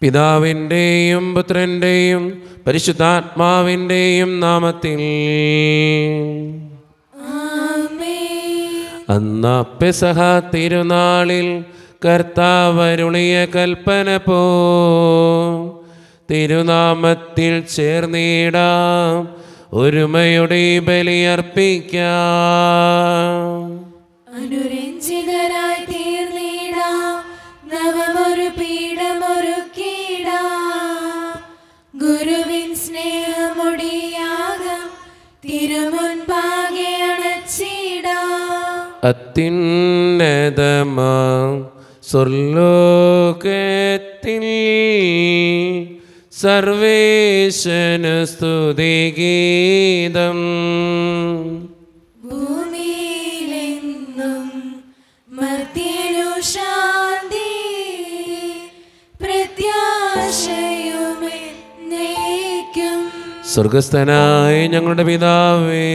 പിതാവിന്റെയും പുത്രന്റെയും പരിശുദ്ധാത്മാവിന്റെയും നാമത്തിൽ. അന്ന പെസഹ തിരുനാളിൽ കർത്താവരുളിയ കൽപ്പന പോ. തിരുനാമത്തിൽ ചേർന്നിടാം ഒരുമയുടെ ബലിയർപ്പിക്കാം അത്യുന്നതമാ. സ്വർലോകത്തിൽ സർവേശന സ്തുതിഗീതം ഭൂമിയിലെങ്ങും സ്വർഗസ്ഥനായി ശാന്തി സ്വർഗസ്ഥനായ ഞങ്ങളുടെ പിതാവേ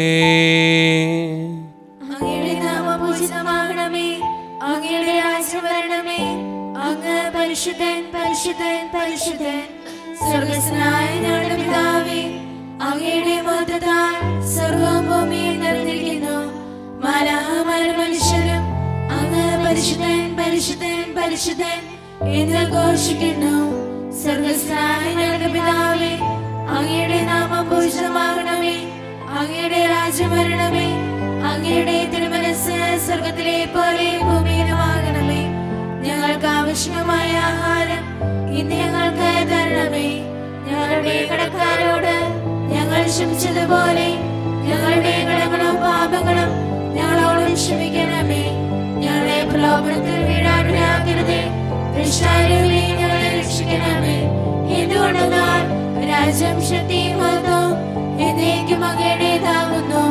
സ്വർഗസ്നായ ഞങ്ങളുടെ പിതാവേ അങ്ങയുടെ മതത്താൽ സർവവും ഭൂമിയിൽ നിറഞ്ഞിരിക്കുന്നു മാലാഹമാരും മനുഷ്യരും അങ്ങ് പരിശുദ്ധൻ പരിശുദ്ധൻ പരിശുദ്ധൻ എന്ന് ഘോഷിക്കുന്നു സ്വർഗസ്നായ ഞങ്ങളുടെ പിതാവേ അങ്ങയുടെ നാമം പൂജിതമാകണമേ അങ്ങയുടെ രാജ്യം വരണമേ അങ്ങയുടെ ഞങ്ങൾക്ക് ആവശ്യമായ ആഹാരം ഇന്ന് ഞങ്ങൾക്ക് തരണമേ. ഞങ്ങളുടെ കടക്കാരോട് ഞങ്ങൾ ക്ഷമിച്ചതുപോലെ ഞങ്ങളുടെ കടങ്ങളും പാപങ്ങളും ഞങ്ങളോടും ക്ഷമിക്കണമേ. ഞങ്ങളെ പ്രലോഭനത്തിൽ വീഴാനാകരുതേ ദൃഷ്ടാരൂപി ഞങ്ങളെ രക്ഷിക്കണമേ. എന്തുകൊണ്ടെന്നാൽ രാജ്യം ശക്തി മഹത്വം എന്നേക്കും അങ്ങയുടേതാകുന്നു.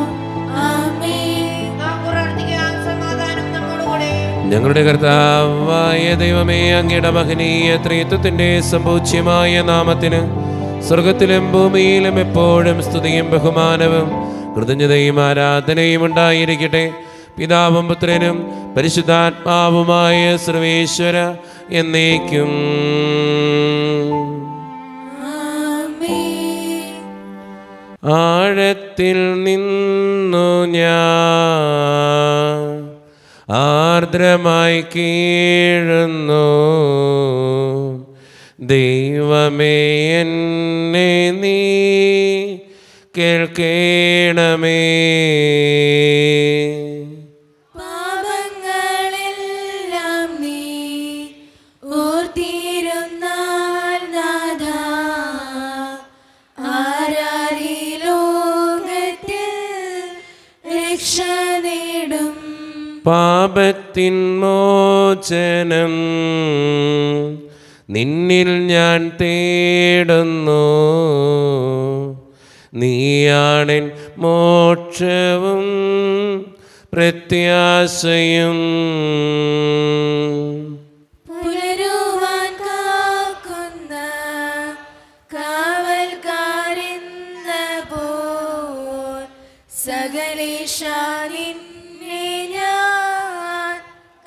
ഞങ്ങളുടെ കർത്താവായ ദൈവമേ അങ്ങയുടെ മഹനീയ ത്രീത്വത്തിന്റെ സമ്പൂജ്യമായ നാമത്തിന് സ്വർഗത്തിലും ഭൂമിയിലും എപ്പോഴും സ്തുതിയും ബഹുമാനവും കൃതജ്ഞതയും ആരാധനയും ഉണ്ടായിരിക്കട്ടെ. പിതാവും പുത്രനും പരിശുദ്ധാത്മാവുമായ സർവേശ്വര എന്നേക്കും. ആഴത്തിൽ നിന്നു ഞാൻ ആർദ്രമായി കീഴുന്നു. ദൈവമേ എന്നെ നീ കേൾക്കേണമേ. പാപത്തിൻ നീ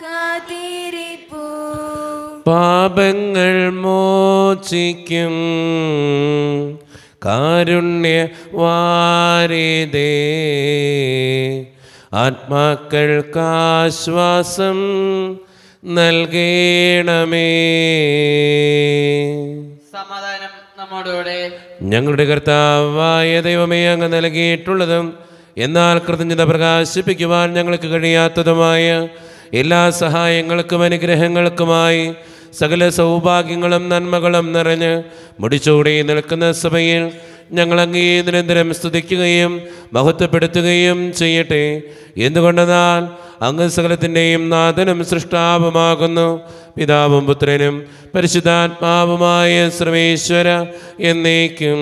കാത്തിരിപ്പൂ. പാപങ്ങൾ മോചിക്കും. കാരുണ്യ വാരിതേ ആത്മാക്കൾക്കാശ്വാസം നൽകേണമേ. സമാധാനം നമ്മോടുകൂടെ. ഞങ്ങളുടെ കർത്താവായ ദൈവമേ അങ്ങ് നൽകിയിട്ടുള്ളതും എന്നാൽ കൃതജ്ഞത പ്രകാശിപ്പിക്കുവാൻ ഞങ്ങൾക്ക് കഴിയാത്തതുമായ എല്ലാ സഹായങ്ങൾക്കും അനുഗ്രഹങ്ങൾക്കുമായി സകല സൗഭാഗ്യങ്ങളും നന്മകളും നിറഞ്ഞ് മുടിച്ചൂടി നിൽക്കുന്ന സഭയിൽ ഞങ്ങൾ അങ്ങേ നിരന്തരം സ്തുതിക്കുകയും മഹത്വപ്പെടുത്തുകയും ചെയ്യട്ടെ. എന്തുകൊണ്ടെന്നാൽ അങ്ങ് സകലത്തിന്റെയും നാഥനും സൃഷ്ടാവുമാകുന്നു. പിതാവും പുത്രനും പരിശുദ്ധാത്മാവുമായ ശ്രമേശ്വര എന്നേക്കും.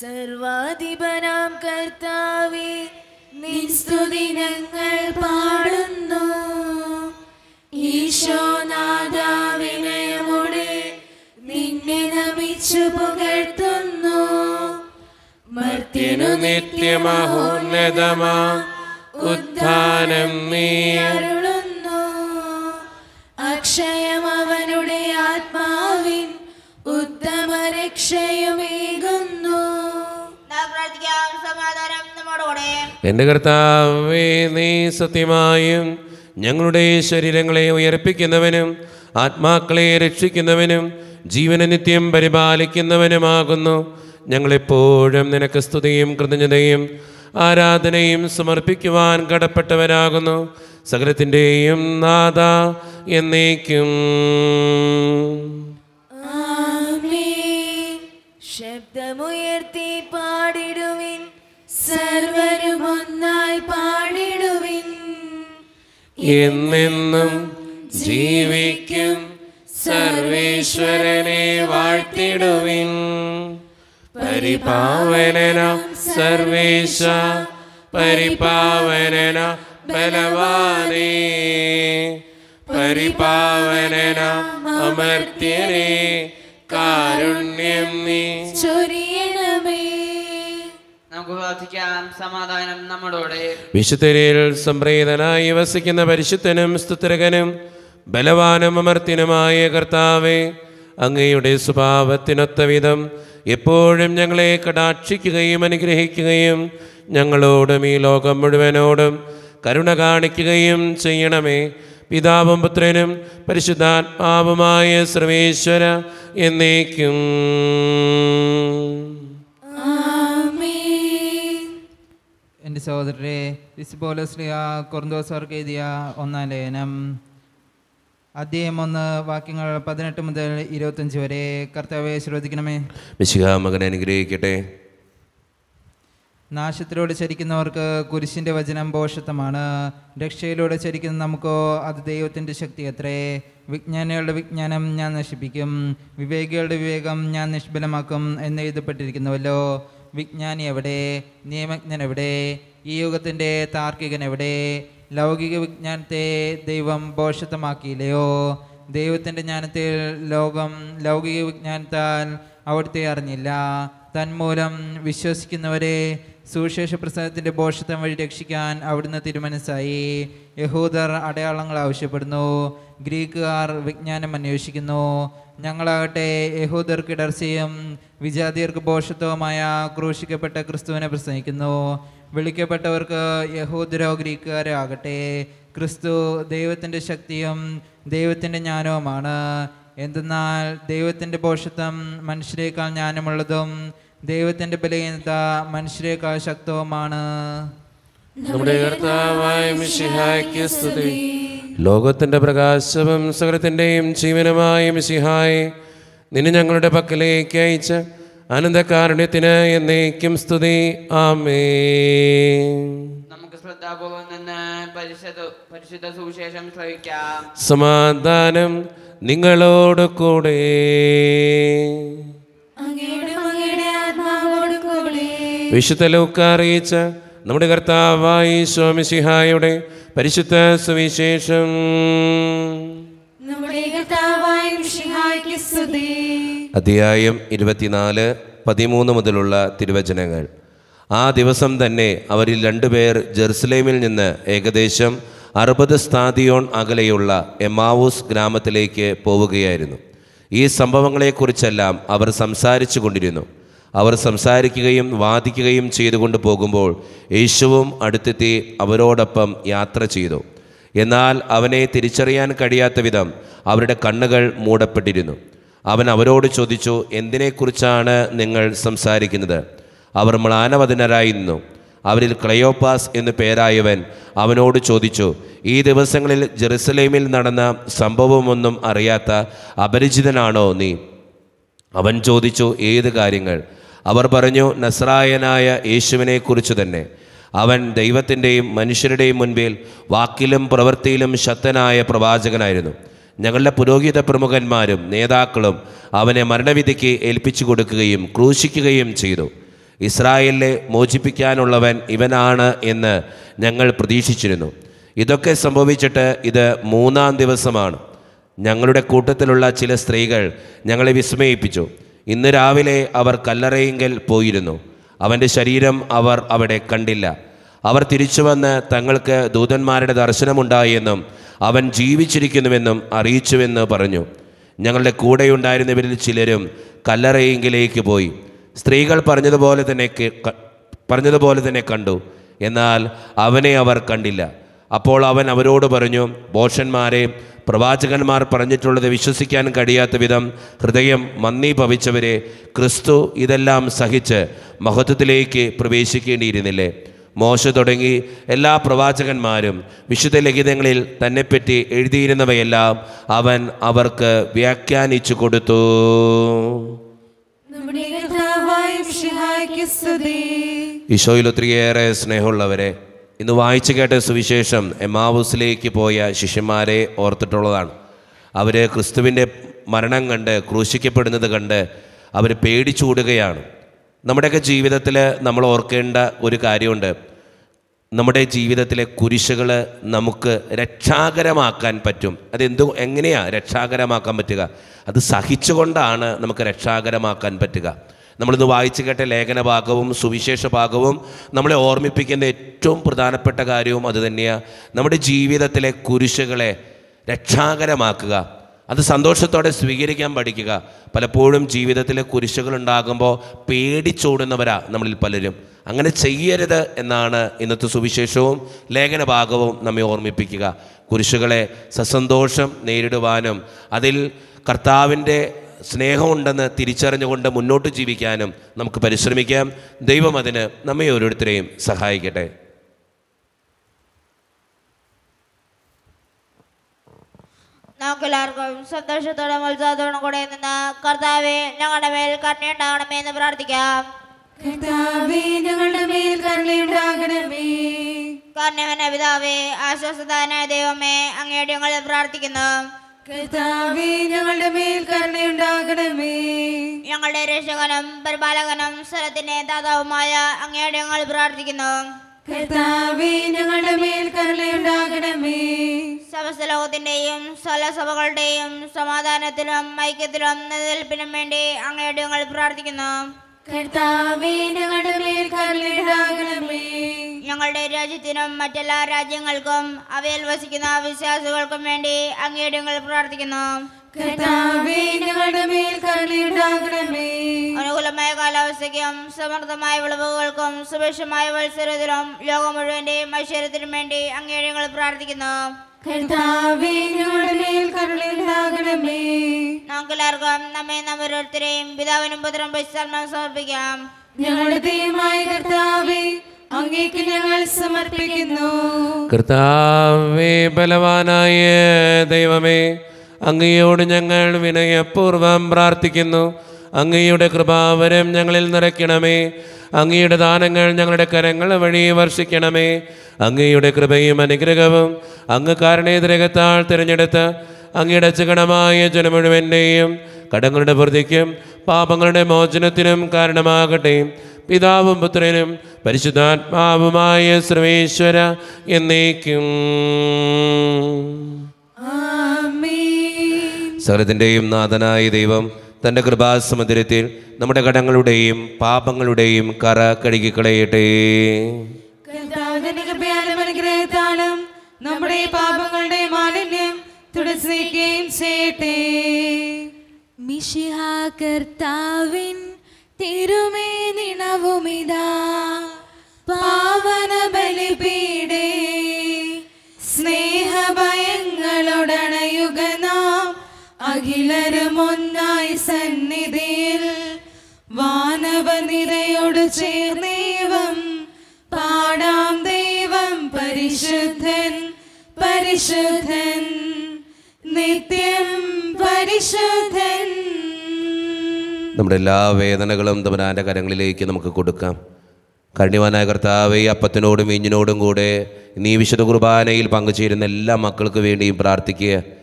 സർവാധിപനാം കർത്താവേ നിൻ സ്തുതി ഞങ്ങൾ പാടുന്നു. നിത്യമഹോന്നതമാ. ഉത്ഥാനം നീ അരുളുന്നു. അക്ഷയം അവനുടെ ആത്മാവിൻ ഉത്തമ രക്ഷയുമേകുന്നു എന്റെ കർത്താവേ നീ സത്യമായും ഞങ്ങളുടെ ശരീരങ്ങളെ ഉയർപ്പിക്കുന്നവനും ആത്മാക്കളെ രക്ഷിക്കുന്നവനും ജീവന നിത്യം പരിപാലിക്കുന്നവനുമാകുന്നു. ഞങ്ങളെപ്പോഴും നിനക്ക് സ്തുതിയും കൃതജ്ഞതയും ആരാധനയും സമർപ്പിക്കുവാൻ കടപ്പെട്ടവരാകുന്നു. സകലത്തിന്റെയും നാഥ എന്നേക്കും. ശബ്ദമുയർത്തി പാടിടുവിൻ. സർവരും ഒന്നായി പാടിടുവിൻ. എന്നെന്നും ജീവിക്കും. സർവേശ്വരനെ വാഴ്ത്തിടുവിൻ. പരിപാവനനം സർവേശ പരിപാവനന ബലവാനേ. പരിപാവനന അമർത്യനേ കാരുണ്യം നീ. ചൊരിയണമേ. നമുക്ക് പ്രാർത്ഥിക്കാം സമാധാനം നമ്മളോടെ വിശുദ്ധരിൽ സംപ്രീതനായി വസിക്കുന്ന പരിശുദ്ധനും സ്തുത്രകനും ബലവാനും അമർത്തിനുമായ കർത്താവെ അങ്ങയുടെ സ്വഭാവത്തിനൊത്ത വിധം എപ്പോഴും ഞങ്ങളെ കടാക്ഷിക്കുകയും അനുഗ്രഹിക്കുകയും ഞങ്ങളോടും ഈ ലോകം മുഴുവനോടും കരുണ കാണിക്കുകയും ചെയ്യണമേ. പിതാവും പുത്രനും പരിശുദ്ധാത്മാവുമായ സർവേശ്വര എന്നേക്കും. ആമേൻ. എന്റെ സഹോദരരെ ഇസ്ബോലസ്ലിയ കുറന്തോസ്വർഗീതിയ എഴുതിയ ഒന്നാം ലേഖനം അധ്യായം ഒന്ന് വാക്യങ്ങൾ പതിനെട്ട് മുതൽ ഇരുപത്തഞ്ച് വരെ കർത്താവെ ശ്രദ്ധിക്കണമേ മിശിഹ മകൻ അനുഗ്രഹിക്കട്ടെ. നാശത്തിലൂടെ ചരിക്കുന്നവർക്ക് കുരിശിന്റെ വചനം പോഷത്വമാണ്. രക്ഷയിലൂടെ ചരിക്കുന്ന നമുക്കോ അത് ദൈവത്തിന്റെ ശക്തി അത്രേ. വിജ്ഞാനികളുടെ വിജ്ഞാനം ഞാൻ നശിപ്പിക്കും. വിവേകികളുടെ വിവേകം ഞാൻ നിഷ്ഫലമാക്കും എന്ന് എഴുതപ്പെട്ടിരിക്കുന്നുവല്ലോ. വിജ്ഞാനി എവിടെ? നിയമജ്ഞൻ എവിടെ? ഈ യുഗത്തിന്റെ താർക്കികൻ എവിടെ? ലൗകിക വിജ്ഞാനത്തെ ദൈവം ഭോഷത്വമാക്കിയില്ലയോ ദൈവത്തിന്റെ ജ്ഞാനത്തിൽ ലോകം ലൗകിക വിജ്ഞാനത്താൽ അവിടുത്തെ അറിഞ്ഞില്ല. തന്മൂലം വിശ്വസിക്കുന്നവരെ സുവിശേഷ പ്രസംഗത്തിന്റെ ഭോഷത്വം വഴി രക്ഷിക്കാൻ അവിടുന്ന് തിരുമനസ്സായി. യഹൂദർ അടയാളങ്ങൾ ആവശ്യപ്പെടുന്നു. ഗ്രീക്കുകാർ വിജ്ഞാനം അന്വേഷിക്കുന്നു. ഞങ്ങളാകട്ടെ യഹൂദർക്ക് ഇടർച്ചയും വിജാതിയർക്ക് പോഷത്വമായ ക്രൂശിക്കപ്പെട്ട ക്രിസ്തുവിനെ പ്രസംഗിക്കുന്നു. വിളിക്കപ്പെട്ടവർക്ക് യഹൂദരോ ഗ്രീക്കുകാരോ ആകട്ടെ ക്രിസ്തു ദൈവത്തിന്റെ ശക്തിയും ദൈവത്തിന്റെ ജ്ഞാനവുമാണ്. എന്തെന്നാൽ ദൈവത്തിന്റെ പോഷത്വം മനുഷ്യരേക്കാൾ ജ്ഞാനമുള്ളതും ദൈവത്തിന്റെ ബലഹീനത മനുഷ്യരേക്കാൾ ശക്തവുമാണ്. നമ്മുടെ കർത്താവായ സ്തുതി. ലോകത്തിന്റെ പ്രകാശവും സകലത്തിന്റെയും ജീവനമായും സിഹായി നിന്നെ ഞങ്ങളുടെ പക്കലേക്ക് അയച്ച അനന്തകാരുണ്യത്തിന് എന്നേക്കും സ്തുതി. ആമേ നമുക്ക് ശ്രദ്ധാപൂർവം നിന്ന് പരിശുദ്ധ പരിശുദ്ധ സുവിശേഷം ശ്രവിക്കാം. സമാധാനം നിങ്ങളോട് കൂടെ. വിശുദ്ധ ലൂക്ക അറിയിച്ച നമ്മുടെ കർത്താവായി സ്വാമിസിഹായുടെ പരിശുദ്ധ സുവിശേഷം. അധ്യായം ഇരുപത്തിനാല് പതിമൂന്ന് മുതലുള്ള തിരുവചനങ്ങൾ. ആ ദിവസം തന്നെ അവരിൽ രണ്ടുപേർ ജെറുസലേമിൽ നിന്ന് ഏകദേശം അറുപത് സ്ഥാദിയോൺ അകലെയുള്ള എമാവൂസ് ഗ്രാമത്തിലേക്ക് പോവുകയായിരുന്നു. ഈ സംഭവങ്ങളെക്കുറിച്ചെല്ലാം അവർ സംസാരിച്ചു കൊണ്ടിരുന്നു. അവർ സംസാരിക്കുകയും വാദിക്കുകയും ചെയ്തുകൊണ്ട് പോകുമ്പോൾ യേശുവും അടുത്തെത്തി അവരോടൊപ്പം യാത്ര ചെയ്തു. എന്നാൽ അവനെ തിരിച്ചറിയാൻ കഴിയാത്ത വിധം അവരുടെ കണ്ണുകൾ മൂടപ്പെട്ടിരുന്നു. അവൻ അവരോട് ചോദിച്ചു എന്തിനെക്കുറിച്ചാണ് നിങ്ങൾ സംസാരിക്കുന്നത്? അവർ മ്ലാനവധനരായിരുന്നു അവരിൽ ക്ലയോപ്പാസ് എന്നു പേരായവൻ അവനോട് ചോദിച്ചു ഈ ദിവസങ്ങളിൽ ജെറുസലേമിൽ നടന്ന സംഭവമൊന്നും അറിയാത്ത അപരിചിതനാണോ നീ? അവൻ ചോദിച്ചു ഏത് കാര്യങ്ങൾ? അവർ പറഞ്ഞു നസ്രായനായ യേശുവിനെക്കുറിച്ച് തന്നെ. അവൻ ദൈവത്തിന്റെയും മനുഷ്യരുടെയും മുൻപിൽ വാക്കിലും പ്രവൃത്തിയിലും ശക്തനായ പ്രവാചകനായിരുന്നു. ഞങ്ങളുടെ പുരോഹിത പ്രമുഖന്മാരും നേതാക്കളും അവനെ മരണവിധിക്ക് ഏൽപ്പിച്ചു കൊടുക്കുകയും ക്രൂശിക്കുകയും ചെയ്തു. ഇസ്രായേലിനെ മോചിപ്പിക്കാനുള്ളവൻ ഇവനാണ് എന്ന് ഞങ്ങൾ പ്രതീക്ഷിച്ചിരുന്നു. ഇതൊക്കെ സംഭവിച്ചിട്ട് ഇത് മൂന്നാം ദിവസമാണ്. ഞങ്ങളുടെ കൂട്ടത്തിലുള്ള ചില സ്ത്രീകൾ ഞങ്ങളെ വിസ്മയിപ്പിച്ചു. ഇന്ന് രാവിലെ അവർ കല്ലറയെങ്കിൽ പോയിരുന്നു. അവന്റെ ശരീരം അവർ അവിടെ കണ്ടില്ല. അവർ തിരിച്ചു വന്ന് തങ്ങൾക്ക് ദൂതന്മാരുടെ ദർശനമുണ്ടായെന്നും അവൻ ജീവിച്ചിരിക്കുന്നുവെന്നും അറിയിച്ചുവെന്ന് പറഞ്ഞു. ഞങ്ങളുടെ കൂടെയുണ്ടായിരുന്നവരിൽ ചിലരും കല്ലറയെങ്കിലേക്ക് പോയി. സ്ത്രീകൾ പറഞ്ഞതുപോലെ തന്നെ പറഞ്ഞതുപോലെ തന്നെ കണ്ടു. എന്നാൽ അവനെ അവർ കണ്ടില്ല. അപ്പോൾ അവൻ അവരോട് പറഞ്ഞു ബോഷന്മാരെ പ്രവാചകന്മാർ പറഞ്ഞിട്ടുള്ളത് വിശ്വസിക്കാൻ കഴിയാത്ത വിധം ഹൃദയം മന്ദി ഭവിച്ചവരെ ക്രിസ്തു ഇതെല്ലാം സഹിച്ച് മഹത്വത്തിലേക്ക് പ്രവേശിക്കേണ്ടിയിരുന്നില്ലേ? മോശ തുടങ്ങി എല്ലാ പ്രവാചകന്മാരും വിശുദ്ധ ലിഖിതങ്ങളിൽ തന്നെപ്പറ്റി എഴുതിയിരുന്നവയെല്ലാം അവൻ അവർക്ക് വ്യാഖ്യാനിച്ചു കൊടുത്തു. ഈശോയിൽ ഒത്തിരിയേറെ സ്നേഹമുള്ളവരെ ഇന്ന് വായിച്ചു കേട്ട സുവിശേഷം എമാവൂസിലേക്ക് പോയ ശിഷ്യന്മാരെ ഓർത്തിട്ടുള്ളതാണ്. അവർ ക്രിസ്തുവിന്റെ മരണം കണ്ട് ക്രൂശിക്കപ്പെടുന്നത് കണ്ട് അവർ പേടിച്ചൂടുകയാണ് നമ്മുടെയൊക്കെ ജീവിതത്തിൽ നമ്മൾ ഓർക്കേണ്ട ഒരു കാര്യമുണ്ട്. നമ്മുടെ ജീവിതത്തിലെ കുരിശുകൾ നമുക്ക് രക്ഷാകരമാക്കാൻ പറ്റും. അതെന്തു എങ്ങനെയാണ് രക്ഷാകരമാക്കാൻ പറ്റുക? അത് സഹിച്ചുകൊണ്ടാണ് നമുക്ക് രക്ഷാകരമാക്കാൻ പറ്റുക. നമ്മളിന്ന് വായിച്ചു കേട്ട ലേഖന ഭാഗവും സുവിശേഷ ഭാഗവും നമ്മളെ ഓർമ്മിപ്പിക്കുന്ന ഏറ്റവും പ്രധാനപ്പെട്ട കാര്യവും അതുതന്നെയാണ് നമ്മുടെ ജീവിതത്തിലെ കുരിശുകളെ രക്ഷാകരമാക്കുക. അത് സന്തോഷത്തോടെ സ്വീകരിക്കാൻ പഠിക്കുക. പലപ്പോഴും ജീവിതത്തിലെ കുരിശുകൾ ഉണ്ടാകുമ്പോൾ പേടിച്ചോടുന്നവരാ നമ്മളിൽ പലരും. അങ്ങനെ ചെയ്യരുത് എന്നാണ് ഇന്നത്തെ സുവിശേഷവും ലേഖന ഭാഗവും നമ്മെ ഓർമ്മിപ്പിക്കുക. കുരിശുകളെ സസന്തോഷം നേരിടുവാനും അതിൽ കർത്താവിന്റെ സ്നേഹമുണ്ടെന്ന് തിരിച്ചറിഞ്ഞുകൊണ്ട് മുന്നോട്ട് ജീവിക്കാനും നമുക്ക് പരിശ്രമിക്കാം. ദൈവം അതിന് നമ്മെ ഓരോരുത്തരെയും സഹായിക്കട്ടെ. നമുക്കെല്ലാവർക്കും സന്തോഷത്തോടെ ഉത്സാഹത്തോടും കൂടെ നിന്ന് കർത്താവെ ഞങ്ങളുടെ മേൽ കരുണയുണ്ടാകണമേ എന്ന് പ്രാർത്ഥിക്കാം. കർത്താവേ ഞങ്ങളുടെ മേൽ കരുണയുണ്ടാകണമേ. കർണവന പിതാവേ ആശ്വാസദാനായ ദൈവമേ അങ്ങയുടെ ഞങ്ങൾ പ്രാർത്ഥിക്കുന്നു. കർത്താവേ ഞങ്ങളുടെ മേൽ കരുണയുണ്ടാകണമേ. ഞങ്ങളുടെ രക്ഷകനും പരിപാലകനും സ്ഥലത്തിന്റെ ദാതാവുമായ അങ്ങയുടെ ഞങ്ങൾ പ്രാർത്ഥിക്കുന്നു. കർത്താവേ ഞങ്ങളുടെ മേൽ കരുണയുണ്ടാകണമേ. സമസ്ത ലോകത്തിന്റെയും സ്ഥല സഭകളുടെയും സമാധാനത്തിലും ഐക്യത്തിലും നിലനിൽപ്പിനും വേണ്ടി അങ്ങയുടെ ഞങ്ങൾ പ്രാർത്ഥിക്കുന്നു. കർത്താവേ ഞങ്ങളുടെ മേൽ ഞങ്ങളുടെ രാജ്യത്തിനും മറ്റെല്ലാ രാജ്യങ്ങൾക്കും അവയിൽ വസിക്കുന്ന വിശ്വാസികൾക്കും വേണ്ടി അങ്ങയുടെ ഞങ്ങൾ പ്രാർത്ഥിക്കുന്നു. കർത്താവേ ഞങ്ങളുടെ മേൽ അനുകൂലമായ കാലാവസ്ഥയ്ക്കും സമൃദ്ധമായ വിളവുകൾക്കും സുഭിക്ഷമായ മത്സരത്തിലും ലോകം മുഴുവന്റെയും ഐശ്വര്യത്തിനും വേണ്ടി അങ്ങയുടെ ഞങ്ങൾ പ്രാർത്ഥിക്കുന്നു. കർത്താവേ ഞങ്ങളുടെ മേൽ കരുണയുണ്ടാകണമേ. നമുക്കെല്ലാവർക്കും നമ്മെ നാം ഓരോരുത്തരെയും പിതാവിനും പുത്രം പരിസ്ഥാനം സമർപ്പിക്കാം. ഞങ്ങളുടെ ദൈവമായ കർത്താവേ അങ്ങേക്ക് ഞങ്ങൾ സമർപ്പിക്കുന്നു. കർത്താവേ ബലവാനായ ദൈവമേ അങ്ങയോട് ഞങ്ങൾ വിനയപൂർവം പ്രാർത്ഥിക്കുന്നു. അങ്ങയുടെ കൃപാവരം ഞങ്ങളിൽ നിറയ്ക്കണമേ. അങ്ങയുടെ ദാനങ്ങൾ ഞങ്ങളുടെ കരങ്ങൾ വഴി വർഷിക്കണമേ. അങ്ങയുടെ കൃപയും അനുഗ്രഹവും അങ്ങ് കാരണേതരകത്താൽ തിരഞ്ഞെടുത്ത് അങ്ങയുടെ ചകണമായ ജനം മുഴുവന്റെയും കടങ്ങളുടെ വൃദ്ധിക്കും പാപങ്ങളുടെ മോചനത്തിനും കാരണമാകട്ടെ. പിതാവും പുത്രനും പരിശുദ്ധാത്മാവുമായ സർവേശ്വര എന്നേക്കും. സകലത്തിന്റെയും നാഥനായ ദൈവം തന്റെ കൃപാസമുദ്രത്തിൽ നമ്മുടെ കടങ്ങളുടെയും പാപങ്ങളുടെയും കറ കഴുകിക്കളയട്ടെ കളയട്ടെ. നമ്മുടെ പാപങ്ങളുടെ മാലിന്യം തുടച്ചുനീക്കുകയും ചെയ്യട്ടെ. മിശിഹ കർത്താവിൻ തിരുമേ നിണവുമിതാ. പാവന ബലിപീഡേ സ്നേഹഭയങ്ങളോടണയുക നാം. അഖിലരും ഒന്നായി സന്നിധിയിൽ വാനവനിരയോട് ചേർന്നേവം പാടാം ദൈവം പരിശുദ്ധൻ പരിശുദ്ധൻ. നിത്യം പരിശുദ്ധൻ. നമ്മുടെ എല്ലാ വേദനകളും തമനാന്റെ കരങ്ങളിലേക്ക് നമുക്ക് കൊടുക്കാം. കരുണ്യവാനായ കർത്താവേ അപ്പത്തിനോടും ഇഞ്ഞിനോടും കൂടെ നീ വിശുദ്ധ കുർബാനയിൽ പങ്കുചേരുന്ന എല്ലാ മക്കൾക്ക് വേണ്ടിയും പ്രാർത്ഥിക്കുക.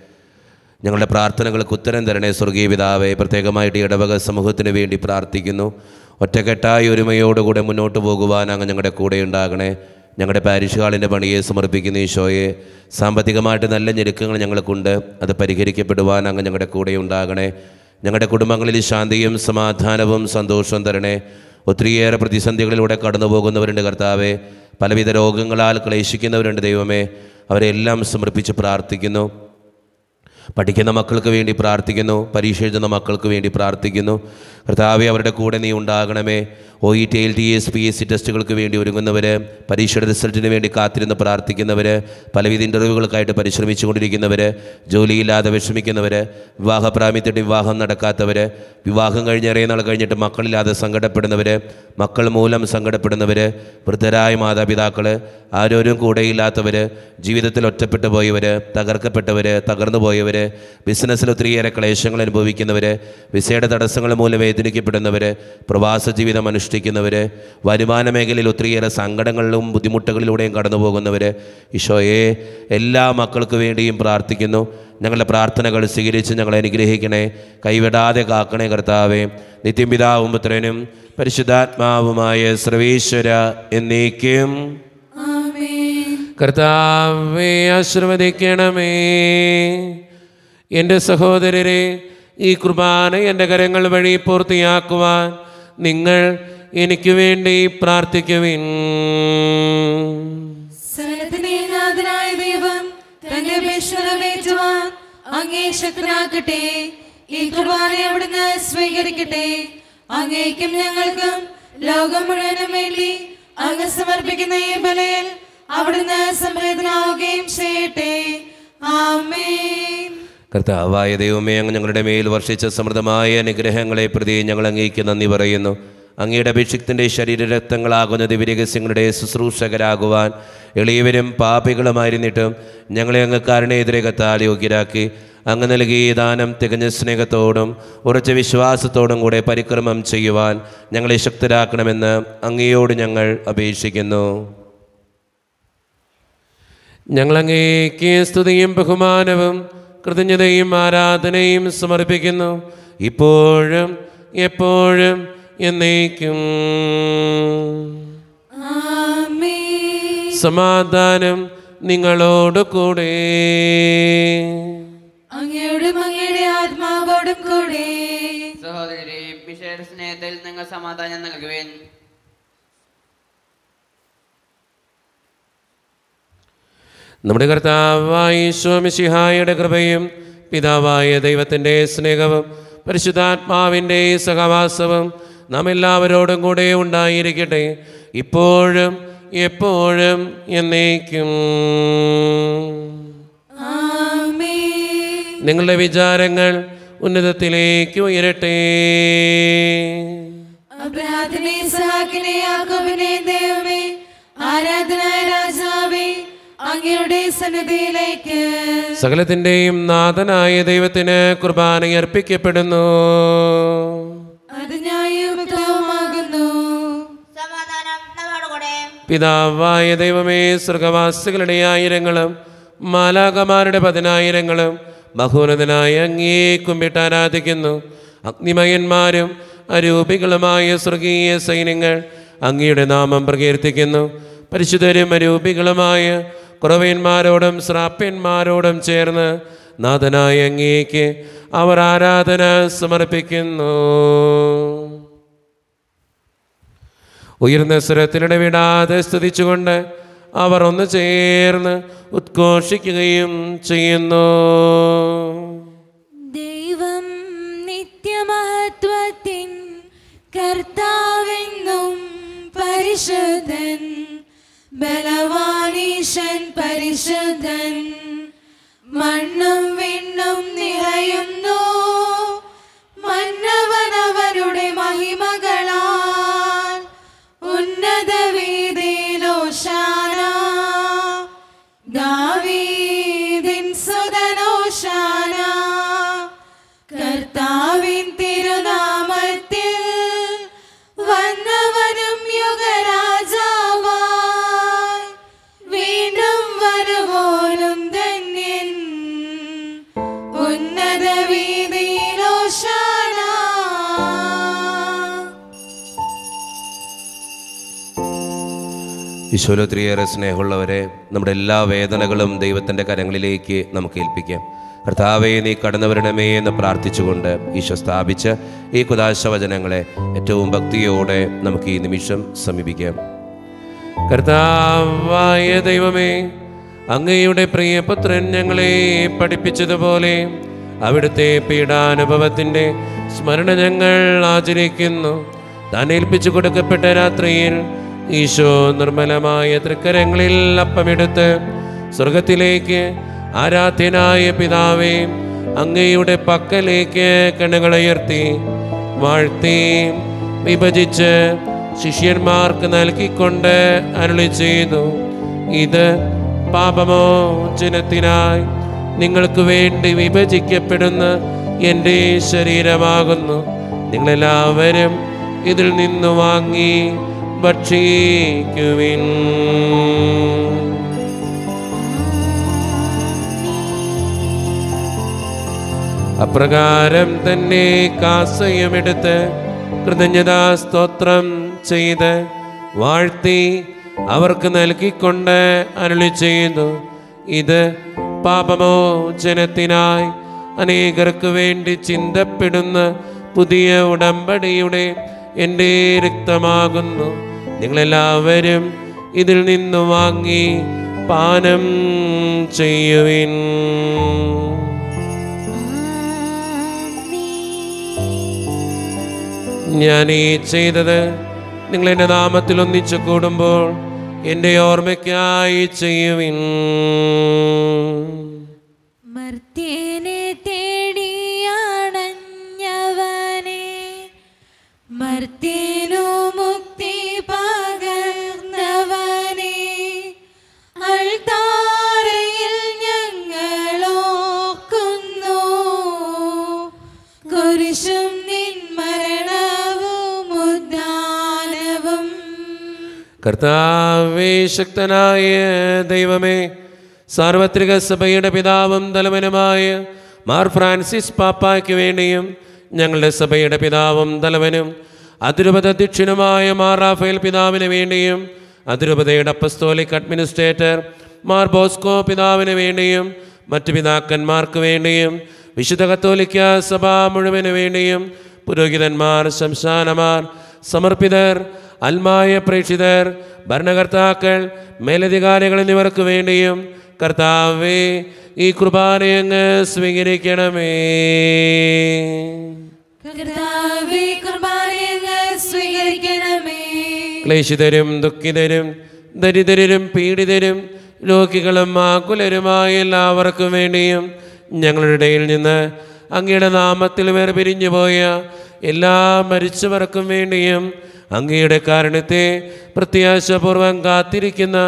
ഞങ്ങളുടെ പ്രാർത്ഥനകൾക്ക് ഉത്തരം തരണേ സ്വർഗീയ പിതാവെ. പ്രത്യേകമായിട്ട് ഇടവക സമൂഹത്തിന് വേണ്ടി പ്രാർത്ഥിക്കുന്നു. ഒറ്റക്കെട്ടായ ഒരുമയോടുകൂടെ മുന്നോട്ട് പോകുവാൻ അങ്ങ് ഞങ്ങളുടെ കൂടെ ഉണ്ടാകണേ. ഞങ്ങളുടെ പാരിഷ് ഹാളിന്റെ പണിയെ സമർപ്പിക്കുന്ന ഈശോയെ. സാമ്പത്തികമായിട്ട് നല്ല ഞെരുക്കങ്ങൾ ഞങ്ങൾക്കുണ്ട്. അത് പരിഹരിക്കപ്പെടുവാൻ അങ്ങ് ഞങ്ങളുടെ കൂടെ ഉണ്ടാകണേ. ഞങ്ങളുടെ കുടുംബങ്ങളിൽ ശാന്തിയും സമാധാനവും സന്തോഷവും തരണേ. ഒത്തിരിയേറെ പ്രതിസന്ധികളിലൂടെ കടന്നു പോകുന്നവരുണ്ട് കർത്താവെ. പലവിധ രോഗങ്ങളാൽ ക്ലേശിക്കുന്നവരുണ്ട് ദൈവമേ. അവരെല്ലാം സമർപ്പിച്ച് പ്രാർത്ഥിക്കുന്നു. പഠിക്കുന്ന മക്കൾക്ക് വേണ്ടി പ്രാർത്ഥിക്കുന്നു പരീക്ഷ എഴുതുന്ന മക്കൾക്ക് വേണ്ടി പ്രാർത്ഥിക്കുന്നു. കർത്താവെ അവരുടെ കൂടെ നീ ഉണ്ടാകണമേ. O E T L T S P S C ടെസ്റ്റുകൾക്ക് വേണ്ടി ഒരുങ്ങുന്നവർ പരീക്ഷയുടെ റിസൾട്ടിന് വേണ്ടി കാത്തിരുന്ന് പ്രാർത്ഥിക്കുന്നവർ പലവിധ ഇന്റർവ്യൂകൾക്കായിട്ട് പരിശ്രമിച്ചുകൊണ്ടിരിക്കുന്നവർ ജോലിയില്ലാതെ വിഷമിക്കുന്നവർ വിവാഹപ്രാമിത്യത്തിൽ വിവാഹം നടക്കാത്തവർ വിവാഹം കഴിഞ്ഞ് ഏറെ നാൾ കഴിഞ്ഞിട്ട് മക്കളില്ലാതെ സങ്കടപ്പെടുന്നവർ മക്കൾ മൂലം സങ്കടപ്പെടുന്നവർ വൃദ്ധരായ മാതാപിതാക്കൾ ആരോരും കൂടെയില്ലാത്തവർ ജീവിതത്തിൽ ഒറ്റപ്പെട്ടു പോയവർ തകർക്കപ്പെട്ടവർ തകർന്നു പോയവർ ബിസിനസ്സിൽ ഒത്തിരിയേറെ ക്ലേശങ്ങൾ അനുഭവിക്കുന്നവർ വിസയുടെ തടസ്സങ്ങൾ മൂലം വേദനിക്കപ്പെടുന്നവർ പ്രവാസ ജീവിതം അനുഷ്ഠിക്കുന്നവർ വരുമാന മേഖലയിൽ ഒത്തിരിയേറെ സങ്കടങ്ങളിലും ബുദ്ധിമുട്ടുകളിലൂടെയും കടന്നു പോകുന്നവർ ഈശോയെ എല്ലാ മക്കൾക്ക് വേണ്ടിയും പ്രാർത്ഥിക്കുന്നു. ഞങ്ങളുടെ പ്രാർത്ഥനകൾ സ്വീകരിച്ച് ഞങ്ങളെ അനുഗ്രഹിക്കണേ. കൈവിടാതെ കാക്കണേ കർത്താവേ. നിത്യം പിതാവും പുത്രനും പരിശുദ്ധാത്മാവുമായ സർവീശ്വര എന്നേക്കും. ആമേൻ. കർത്താവെ ആശീർവദിക്കണമേ. എന്റെ സഹോദരരെ ഈ കുർബാന എന്റെ കരങ്ങൾ വഴി പൂർത്തിയാക്കുവാൻ നിങ്ങൾ എനിക്ക് വേണ്ടി പ്രാർത്ഥിക്കുവിൻ. സകലത്തിനെ ദൈവം തന്റെ അപേക്ഷ നിറവേറ്റുവാൻ അങ്ങേ ശക്തനാക്കട്ടെ ഈ കുർബാന അവിടുന്ന് സ്വീകരിക്കട്ടെ. അങ്ങേക്കും ഞങ്ങൾക്കും ലോകം മുഴുവനും വേണ്ടി അങ്ങ് സമർപ്പിക്കുന്ന ഈ ബലയിൽ അവിടുന്ന് സംപ്രീതനാവുകയും ചെയ്യട്ടെ. ആമേ കർത്താവായ ദൈവമേ അങ്ങ് ഞങ്ങളുടെ മേൽ വർഷിച്ച സമൃദ്ധമായ അനുഗ്രഹങ്ങളെ പ്രതി ഞങ്ങൾ അങ്ങേക്ക് നന്ദി പറയുന്നു. അങ്ങയുടെ അഭിഷിക്തന്റെ ശരീരരക്തങ്ങളാകുന്ന ദിവ്യരഹസ്യങ്ങളുടെ ശുശ്രൂഷകരാകുവാൻ എളിയവരും പാപികളുമായിരുന്നിട്ടും ഞങ്ങളെ അങ്ങ് കാരണേതിരെ കത്താൽ യോഗ്യരാക്കി. അങ്ങ് നൽകിയ ദാനം തികഞ്ഞ സ്നേഹത്തോടും ഉറച്ച വിശ്വാസത്തോടും കൂടെ പരിക്രമം ചെയ്യുവാൻ ഞങ്ങളെ ശക്തരാക്കണമെന്ന് അങ്ങയോട് ഞങ്ങൾ അപേക്ഷിക്കുന്നു. ഞങ്ങളങ്ങേക്ക് സ്തുതിയും ബഹുമാനവും കൃതജ്ഞതയും ആരാധനയും സമർപ്പിക്കുന്നു. ഇപ്പോഴും എപ്പോഴും എന്നേക്കും. സമാധാനം നിങ്ങളോട് കൂടെ. അങ്ങയോടും അങ്ങയുടെ ആത്മാവോടും കൂടെ. സഹോദരി വിശേഷ സ്നേഹത്തിൽ നിങ്ങൾ സമാധാനം നൽകുവേൻ. നമ്മുടെ കർത്താവായ സ്വാമിശിഹായുടെ കൃപയും പിതാവായ ദൈവത്തിന്റെ സ്നേഹവും പരിശുദ്ധാത്മാവിന്റെ സഹവാസവും നാം എല്ലാവരോടും കൂടെ ഉണ്ടായിരിക്കട്ടെ. ഇപ്പോഴും എപ്പോഴും എന്നേക്കും. നിങ്ങളുടെ വിചാരങ്ങൾ ഉന്നതത്തിലേക്ക് ഉയരട്ടെ. അബ്രഹാത്തിനെ സഹാക്കിനെ യാക്കോബിനെ ദൈവമേ. ആരാധനായ രാജാവേ അങ്ങയുടെ സന്നിധിയിലേക്ക്. സകലത്തിന്റെയും നാഥനായ ദൈവത്തിന് കുർബാന അർപ്പിക്കപ്പെടുന്നു പിതാവായ ദൈവമേ സ്വർഗവാസികളുടെ ആയിരങ്ങളും മാലാകമാരുടെ പതിനായിരങ്ങളും ബഹുനതനായ അങ്ങേ കുമ്പിട്ട് ആരാധിക്കുന്നു. അഗ്നിമയന്മാരും അരൂപികളുമായ സ്വർഗീയ സൈന്യങ്ങൾ അങ്ങയുടെ നാമം പ്രകീർത്തിക്കുന്നു. പരിശുദ്ധരും അരൂപികളുമായ കുറവന്മാരോടും ശ്രാപ്യന്മാരോടും ചേർന്ന് നാഥനായ അങ്ങേക്ക് അവർ ആരാധന സമർപ്പിക്കുന്നു. ഉയർന്ന സ്വരത്തിലിടവിടാതെ സ്തുതിച്ചുകൊണ്ട് അവർ ഒന്ന് ചേർന്ന് ഉദ്ഘോഷിക്കുകയും ചെയ്യുന്നു. ദൈവം നിത്യമഹത്വത്തിൻ കർത്താവെന്നും പരിശുദ്ധൻ ബലവാനീശൻ പരിശുദ്ധൻ മണ്ണും വിണ്ണും നിറയുന്നു. മന്നവനവരുടെ മഹിമകളാൽ shine. ഈശോയിൽ ഒത്തിരിയേറെ സ്നേഹമുള്ളവരെ നമ്മുടെ എല്ലാ വേദനകളും ദൈവത്തിന്റെ കരങ്ങളിലേക്ക് നമുക്ക് ഏൽപ്പിക്കാം. കർത്താവെ നീ കടന്നു വരണമേ എന്ന് പ്രാർത്ഥിച്ചുകൊണ്ട് ഈശോ സ്ഥാപിച്ച ഈ കുദാശവചനങ്ങളെ ഏറ്റവും ഭക്തിയോടെ നമുക്ക് ഈ നിമിഷം സമീപിക്കാം. കർത്താവായ ദൈവമേ അങ്ങയുടെ പ്രിയപുത്രൻ ഞങ്ങളെ പഠിപ്പിച്ചതുപോലെ അവിടുത്തെ പീഡാനുഭവത്തിന്റെ സ്മരണ ഞങ്ങൾ ആചരിക്കുന്നു. താൻ ഏൽപ്പിച്ചു കൊടുക്കപ്പെട്ട രാത്രിയിൽ ഈശോ നിർമ്മലമായ തൃക്കരങ്ങളിൽ അപ്പമെടുത്ത് സ്വർഗത്തിലേക്ക് ആരാധ്യനായ പിതാവേ അങ്ങയുടെ പക്കലേക്ക് കണ്ണുകളുയർത്തി വാഴ്ത്തി വിഭജിച്ച് ശിഷ്യന്മാർക്ക് നൽകിക്കൊണ്ട് അരുളി ചെയ്തു. ഇത് പാപമോചനത്തിനായി നിങ്ങൾക്ക് വേണ്ടി വിഭജിക്കപ്പെടുന്ന എന്റെ ശരീരമാകുന്നു. നിങ്ങളെല്ലാവരും ഇതിൽ നിന്ന് വാങ്ങി ഭക്ഷിക്കുവിൻ. അപ്രകാരം തന്നെ കാസയുമെടുത്ത് കൃതജ്ഞതാ സ്തോത്രം ചെയ്ത് വാഴ്ത്തി അവർക്ക് നൽകിക്കൊണ്ട് അരുളി ചെയ്യുന്നു. ഇത് പാപമോചനത്തിനായി അനേകർക്ക് വേണ്ടി ചിന്തപ്പെടുന്ന പുതിയ ഉടമ്പടിയുടെ എന്റെ രക്തമാകുന്നു. നിങ്ങളെല്ലാവരും ഇതിൽ നിന്ന് വാങ്ങി പാനം ചെയ്യുവിൻ. ഞാൻ ഈ ചെയ്തത് നിങ്ങൾ എന്റെ നാമത്തിൽ ഒന്നിച്ചു കൂടുമ്പോൾ എന്റെ ഓർമ്മയ്ക്കായി ചെയ്യുവിൻ. മർത്യനെ മർത്യനു മുക്തി ഞങ്ങളോക്കുന്നു നിൻ മരണവും കർത്താവേ ശക്തനായ ദൈവമേ സാർവത്രിക സഭയുടെ പിതാവും തലവനുമായ മാർ ഫ്രാൻസിസ് പാപ്പയ്ക്ക് വേണ്ടിയും ഞങ്ങളുടെ സഭയുടെ പിതാവും തലവനും അതിരൂപത മാർ റാഫേൽ പിതാവിന് വേണ്ടിയും അതിരൂപതയുടെ അപ്പസ്തോലിക് അഡ്മിനിസ്ട്രേറ്റർ മാർ ബോസ്കോ പിതാവിന് വേണ്ടിയും മറ്റു പിതാക്കന്മാർക്ക് വേണ്ടിയും വിശുദ്ധ കത്തോലിക്ക സഭ മുഴുവൻ വേണ്ടിയും പുരോഹിതന്മാർ ശംശാനമാർ സമർപ്പിതർ അൽമായ പ്രേക്ഷിതർ ഭരണകർത്താക്കൾ മേലധികാരികൾ എന്നിവർക്ക് വേണ്ടിയും കർത്താവേ ഈ കുർബാനയങ്ങ് സ്വീകരിക്കണമേ. കർത്താവേ കുർബാനയങ്ങ് സ്വീകരിക്കണമേ. ക്ലേശിതരും ദുഃഖിതരും ദരിദ്രരും പീഡിതരും ലോകികളും ആകുലരുമായ എല്ലാവർക്കും വേണ്ടിയും ഞങ്ങളുടെ ഇടയിൽ നിന്ന് അങ്ങയുടെ നാമത്തിൽ വേർപിരിഞ്ഞു പോയ എല്ലാ മരിച്ചവർക്കും വേണ്ടിയും അങ്ങയുടെ കാരണത്തെ പ്രത്യാശപൂർവം കാത്തിരിക്കുന്ന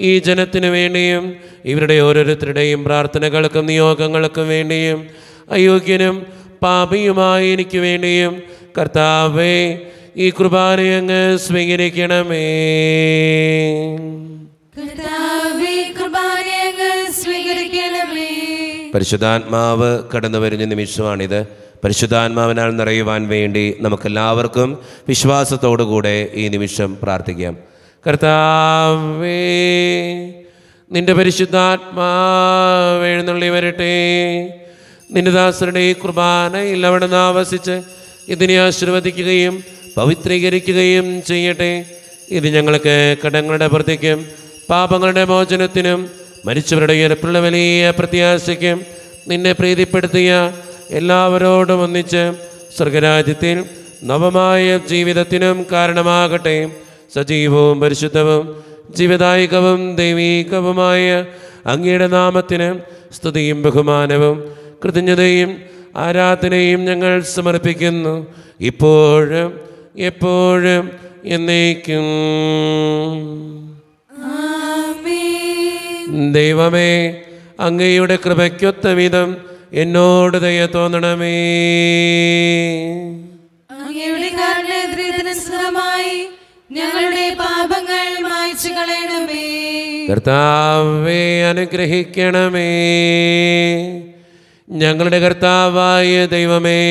ഈ ജനത്തിനു വേണ്ടിയും ഇവരുടെ ഓരോരുത്തരുടെയും പ്രാർത്ഥനകൾക്കും നിയോഗങ്ങൾക്കും വേണ്ടിയും അയോഗ്യനും പാപിയുമായ എനിക്ക് വേണ്ടിയും കർത്താവേ ഈ കുർബാനയങ്ങ് അങ്ങ് സ്വീകരിക്കണമേ. പരിശുദ്ധാത്മാവ് കടന്നു വരുന്ന നിമിഷമാണിത്. പരിശുദ്ധാത്മാവിനാൽ നിറയുവാൻ വേണ്ടി നമുക്കെല്ലാവർക്കും വിശ്വാസത്തോടുകൂടെ ഈ നിമിഷം പ്രാർത്ഥിക്കാം. കർത്താവേ നിന്റെ പരിശുദ്ധാത്മാവ് എഴുന്നള്ളി വരട്ടെ. നിന്റെ ദാസരുടെ ഈ കുർബാനയിൽ അവിടെ നിന്ന് ആവസിച്ച് ഇതിനെ ആശീർവദിക്കുകയും പവിത്രീകരിക്കുകയും ചെയ്യട്ടെ. ഇത് ഞങ്ങൾക്ക് കടങ്ങളുടെ പ്രതിക്കും പാപങ്ങളുടെ മോചനത്തിനും മരിച്ചവരുടെ ഉയർപ്പുള്ള വലിയ പ്രത്യാശയ്ക്കും നിന്നെ പ്രീതിപ്പെടുത്തിയ എല്ലാവരോടും ഒന്നിച്ച് സ്വർഗരാജ്യത്തിൽ നവമായ ജീവിതത്തിനും കാരണമാകട്ടെ. സജീവവും പരിശുദ്ധവും ജീവദായികവും ദൈവീകവുമായ അങ്ങയുടെ നാമത്തിന് സ്തുതിയും ബഹുമാനവും കൃതജ്ഞതയും ആരാധനയും ഞങ്ങൾ സമർപ്പിക്കുന്നു. ഇപ്പോഴും എപ്പോഴും എന്നേക്കും. ദൈവമേ അങ്ങയുടെ കൃപയ്ക്കൊത്ത വിധം എന്നോട് ദയ തോന്നണമേ. ഞങ്ങളുടെ പാപങ്ങൾ മായ്ച്ചു കളയണമേ. കർത്താവെ അനുഗ്രഹിക്കണമേ. ഞങ്ങളുടെ കർത്താവായ ദൈവമേ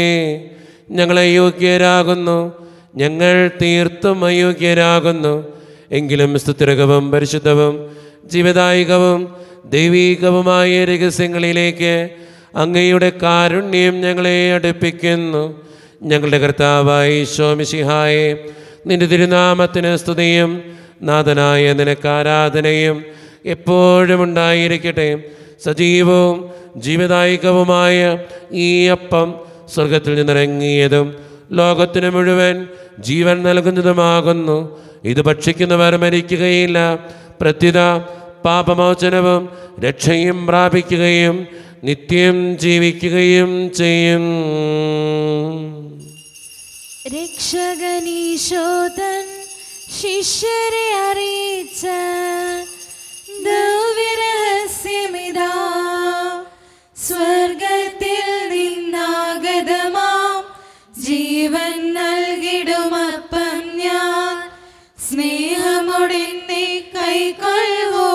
ഞങ്ങളെ അയോഗ്യരാകുന്നു ഞങ്ങൾ തീർത്തും അയോഗ്യരാകുന്നു എങ്കിലും സ്തുതിരകവും പരിശുദ്ധവും ജീവദായികവും ദൈവീകവുമായ രഹസ്യങ്ങളിലേക്ക് അങ്ങയുടെ കാരുണ്യം ഞങ്ങളെ അടുപ്പിക്കുന്നു. ഞങ്ങളുടെ കർത്താവായി ശോമിഷിഹായെ നിന്റെ തിരുനാമത്തിന് സ്തുതിയും നാഥനായ നിനക്ക് ആരാധനയും എപ്പോഴും ഉണ്ടായിരിക്കട്ടെ. സജീവവും ജീവദായികവുമായ ഈ അപ്പം സ്വർഗത്തിൽ നിന്നിറങ്ങിയതും ലോകത്തിന് മുഴുവൻ ജീവൻ നൽകുന്നതുമാകുന്നു. ഇത് ഭക്ഷിക്കുന്നവർ മരിക്കുകയില്ല. പ്രത്യുത പാപമോചനവും രക്ഷയും പ്രാപിക്കുകയും നിത്യം ജീവിക്കുകയും ചെയ്യും. രക്ഷകനീശോതൻ ശിഷ്യരെ അറിയിച്ച ദൗവ്യരഹസ്യമിതാ. സ്വർഗത്തിൽ ജീവൻ നൽകിടുമപ്പം ഞാൻ. സ്നേഹമുടിന്നെ കൈക്കൊള്ളുവോ?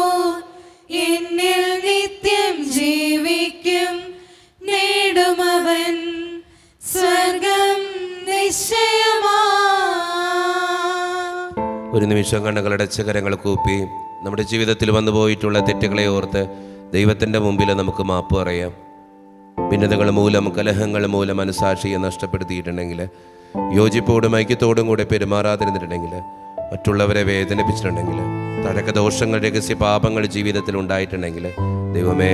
എന്നിൽ നിത്യം ജീവിക്കും നേടുമവൻ സ്വർഗം നിശ്ചയമാ. ഒരു നിമിഷം കണ്ണുകളടച്ച കരങ്ങൾ കൂപ്പി. നമ്മുടെ ജീവിതത്തിൽ വന്നു പോയിട്ടുള്ള തെറ്റുകളെ ഓർത്ത് ദൈവത്തിന്റെ മുമ്പിൽ നമുക്ക് മാപ്പ് പറയാം. ഭിന്നതകൾ മൂലം കലഹങ്ങൾ മൂലം മനസാക്ഷിയെ നഷ്ടപ്പെടുത്തിയിട്ടുണ്ടെങ്കിൽ യോജിപ്പോടും ഐക്യത്തോടും കൂടെ പെരുമാറാതിരുന്നിട്ടുണ്ടെങ്കിൽ മറ്റുള്ളവരെ വേദനിപ്പിച്ചിട്ടുണ്ടെങ്കിൽ തഴക്കദോഷങ്ങൾ രഹസ്യ പാപങ്ങൾ ജീവിതത്തിൽ ഉണ്ടായിട്ടുണ്ടെങ്കിൽ ദൈവമേ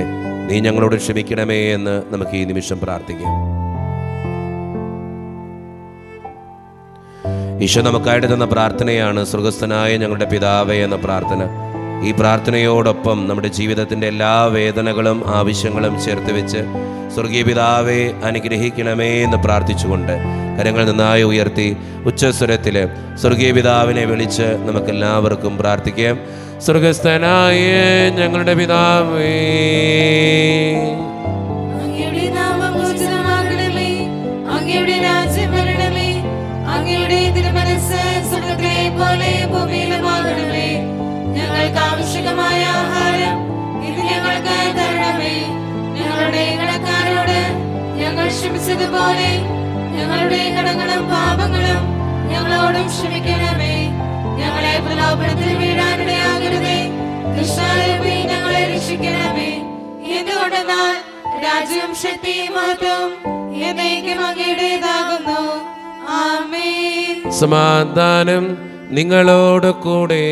നീ ഞങ്ങളോട് ക്ഷമിക്കണമേ എന്ന് നമുക്ക് ഈ നിമിഷം പ്രാർത്ഥിക്കാം. ഈശോ നമുക്കായിട്ട് തന്ന പ്രാർത്ഥനയാണ് സുഖസ്ഥനായ ഞങ്ങളുടെ പിതാവേ എന്ന പ്രാർത്ഥന. ഈ പ്രാർത്ഥനയോടൊപ്പം നമ്മുടെ ജീവിതത്തിന്റെ എല്ലാ വേദനകളും ആവശ്യങ്ങളും ചേർത്ത് വെച്ച് സ്വർഗീയ പിതാവെ അനുഗ്രഹിക്കണമേ എന്ന് പ്രാർത്ഥിച്ചുകൊണ്ട് കരങ്ങൾ നന്നായി ഉയർത്തി ഉച്ചസ്വരത്തിൽ സ്വർഗീയ പിതാവിനെ വിളിച്ച് നമുക്കെല്ലാവർക്കും പ്രാർത്ഥിക്കാം. സ്വർഗസ്ഥനായ ഞങ്ങളുടെ പിതാവേ ക്ഷമിച്ചതുപോലെ ഞങ്ങളുടെ കടങ്ങളും പാപങ്ങളും ഞങ്ങളോടും ക്ഷമിക്കണമേ. ഞങ്ങളെ പ്രലോഭനത്തിൽ വീഴാനിടയാകരുതേ കൃഷ്ണാരൂപി ഞങ്ങളെ രക്ഷിക്കണമേ. എന്തുകൊണ്ടെന്നാൽ രാജ്യം ശക്തി മഹത്വം എന്നേക്കും അങ്ങയുടേതാകുന്നു. സമാധാനം നിങ്ങളോട് കൂടെ.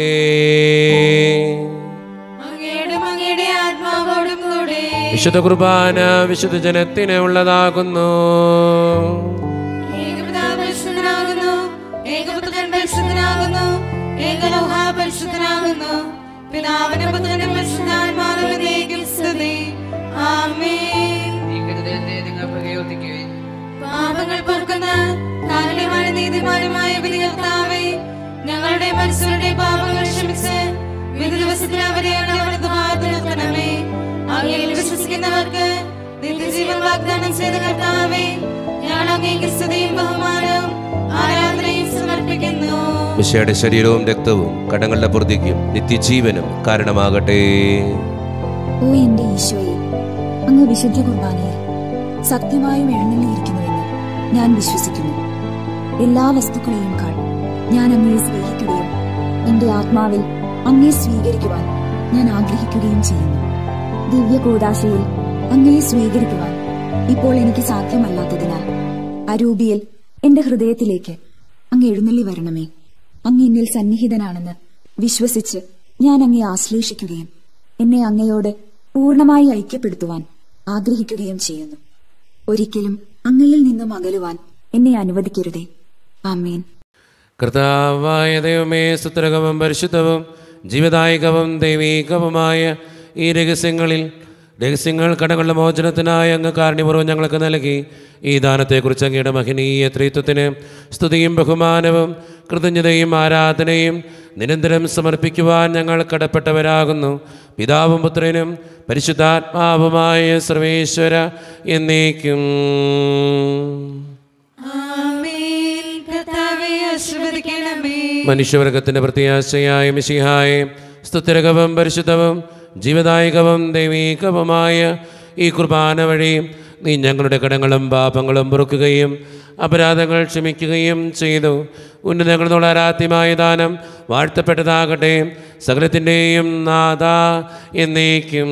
വിശുദ്ധ കുർബാന വിശുദ്ധ ജനത്തിന് ഉള്ളതാകുന്നു. പാപങ്ങൾ പൊറുക്കുന്ന നീതിമാനുമായ ബലികർത്താവേ ഞങ്ങളുടെ മനസ്സുകളുടെ പാപങ്ങൾ ക്ഷമിച്ച് വിധി ദിവസത്തിൽ അവരെ അവിടുത്തെ ഭാഗത്ത് നിർത്തണമേ. അങ്ങയിൽ വിശ്വസിക്കുന്നവർക്ക് നിത്യജീവൻ വാഗ്ദാനം ചെയ്ത കർത്താവേ ഞാൻ അങ്ങേക്ക് സ്തുതിയും ബഹുമാനവും ആരാധനയും സമർപ്പിക്കുന്നു. മിശയുടെ ശരീരവും രക്തവും കടങ്ങളുടെ പ്രതിക്കും നിത്യജീവനും കാരണമാകട്ടെ. ഓ എന്റെ ഈശോയെ അങ്ങ് വിശുദ്ധ കുർബാനയിൽ സത്യമായും എഴുന്നള്ളിയിരിക്കുന്നുവെന്ന് ഞാൻ വിശ്വസിക്കുന്നു. എല്ലാ വസ്തുക്കളെയും കാൾ ഞാൻ അങ്ങയെ സ്നേഹിക്കുകയും എന്റെ ആത്മാവിൽ അങ്ങയെ സ്വീകരിക്കുവാൻ ഞാൻ ആഗ്രഹിക്കുകയും ചെയ്യുന്നു. ദിവ്യ കൂടാശയിൽ അങ്ങയെ സ്വീകരിക്കുവാൻ ഇപ്പോൾ എനിക്ക് സാധ്യമല്ലാത്തതിനാൽ അരൂപിയിൽ എന്റെ ഹൃദയത്തിലേക്ക് അങ്ങ് എഴുന്നള്ളി വരണമേ. അങ്ങ് എന്നിൽ സന്നിഹിതനാണെന്ന് വിശ്വസിച്ച് ഞാൻ അങ്ങയെ ആശ്ലേഷിക്കുകയും എന്നെ അങ്ങയോട് പൂർണമായി ഐക്യപ്പെടുത്തുവാൻ ആഗ്രഹിക്കുകയും ചെയ്യുന്നു. ഒരിക്കലും അങ്ങയിൽ നിന്നും അകലുവാൻ എന്നെ അനുവദിക്കരുതേ. ആമേൻ. കൃതാവായ ദൈവമേ സുത്രകവും പരിശുദ്ധവും ജീവദായകവും ദൈവീകവുമായ ഈ രഹസ്യങ്ങളിൽ രഹസ്യങ്ങൾ കടങ്ങളുടെ മോചനത്തിനായി അങ്ങ് കാരണിപൂർവം ഞങ്ങൾക്ക് നൽകി. ഈ ദാനത്തെക്കുറിച്ച് അങ്ങയുടെ മഹനീയ ത്രിത്വത്തിന് സ്തുതിയും ബഹുമാനവും കൃതജ്ഞതയും ആരാധനയും നിരന്തരം സമർപ്പിക്കുവാൻ ഞങ്ങൾ കടപ്പെട്ടവരാകുന്നു. പിതാവും പുത്രനും പരിശുദ്ധാത്മാവുമായ സർവേശ്വര എന്നേക്കും. മനുഷ്യവർഗത്തിന്റെ പ്രത്യാശയായ മിശിഹായെ സ്തുതിരകവും പരിശുദ്ധവും ജീവദായകവും ദൈവീകവുമായ ഈ കുർബാന വഴി നീ ഞങ്ങളുടെ കടങ്ങളും പാപങ്ങളും പൊറുക്കുകയും അപരാധങ്ങൾ ക്ഷമിക്കുകയും ചെയ്തു. ഉന്നതങ്ങളോട് ആരാധ്യമായ ദാനം വാഴ്ത്തപ്പെട്ടതാകട്ടെ. സകലത്തിന്റെയും നാഥ എന്നേക്കും.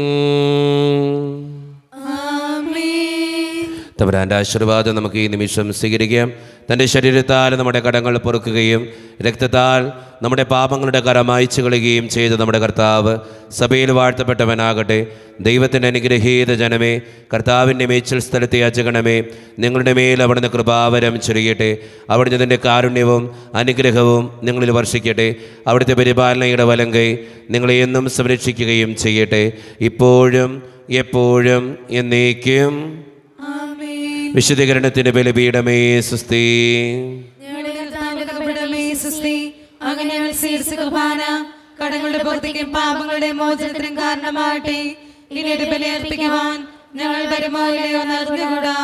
തമ്പുരാന്റെ ആശീർവാദം നമുക്ക് ഈ നിമിഷം സ്വീകരിക്കാം തന്റെ ശരീരത്താൽ നമ്മുടെ കടങ്ങൾ പൊറുക്കുകയും രക്തത്താൽ നമ്മുടെ പാപങ്ങളുടെ കരം മായ്ച്ചു കളയുകയും ചെയ്ത നമ്മുടെ കർത്താവ് സഭയിൽ വാഴ്ത്തപ്പെട്ടവനാകട്ടെ. ദൈവത്തിന്റെ അനുഗ്രഹീത ജനമേ കർത്താവിന്റെ മേച്ചിൽ സ്ഥലത്തെ അജഗണമേ നിങ്ങളുടെ മേൽ അവിടുന്ന് കൃപാവരം ചൊരിയട്ടെ. അവിടുന്ന് ഇതിന്റെ കാരുണ്യവും അനുഗ്രഹവും നിങ്ങളിൽ വർഷിക്കട്ടെ. അവിടുത്തെ പരിപാലനയുടെ വലങ്കൈ നിങ്ങളെ എന്നും സംരക്ഷിക്കുകയും ചെയ്യട്ടെ. ഇപ്പോഴും എപ്പോഴും എന്നേക്കും. ആമേൻ ബലപീഠമേ സുസ്തി അങ്ങനെ കടങ്ങളുടെ പുറത്തേക്കും പാപങ്ങളുടെ മോചനത്തിനും കാരണമാകട്ടെ. ഇനി ബലിയർപ്പിക്കുവാൻ ഞങ്ങൾ വരുമോ ഇല്ലയോ എന്നറിഞ്ഞുകൂടാ